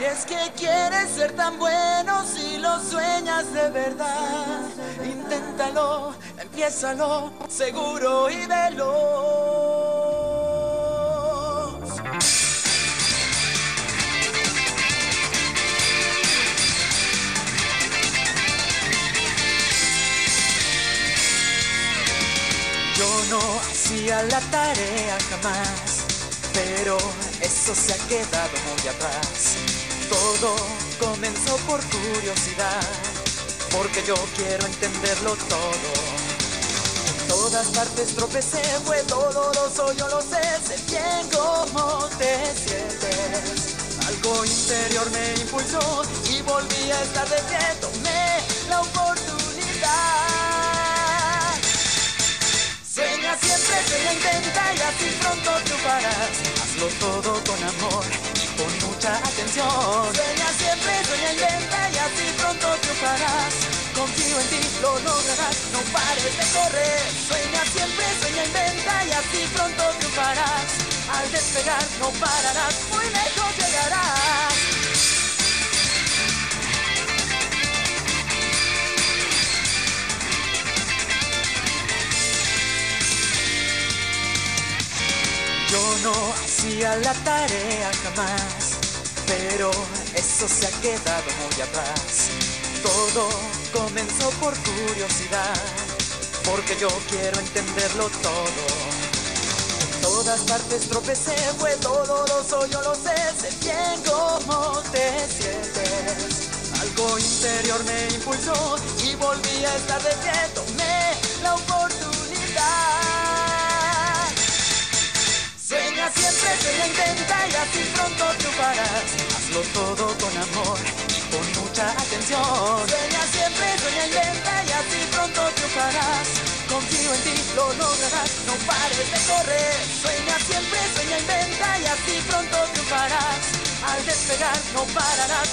Si es que quieres ser tan bueno, si lo sueñas de verdad, inténtalo, empiézalo, seguro y veloz. Yo no hacía la tarea jamás, pero eso se ha quedado muy atrás. Todo comenzó por curiosidad, porque yo quiero entenderlo todo. En todas partes tropecé, fue doloroso, yo lo sé, sé bien cómo te sientes. Algo interior me impulsó y volví a estar de pie, tomé la oportunidad. Sueña siempre, sueña, intenta y así pronto triunfarás. Hazlo todo con lo lograrás, no pares de correr. Sueña siempre, sueña, intenta y así pronto triunfarás. Al despegar no pararás, muy lejos llegarás. Yo no hacía la tarea jamás, pero eso se ha quedado muy atrás. Todo comenzó por curiosidad, porque yo quiero entenderlo todo. En todas partes tropecé, fue doloroso, yo lo sé, sé bien cómo te sientes. Algo interior me impulsó y volví a estar de pie, tomé la oportunidad. Sueña siempre, sueña, intenta y así pronto triunfarás. Hazlo todo con amor triunfarás. Confío en ti, lo lograrás, no pares de correr. Sueña siempre, sueña, intenta y así pronto triunfarás. Al despegar no pararás,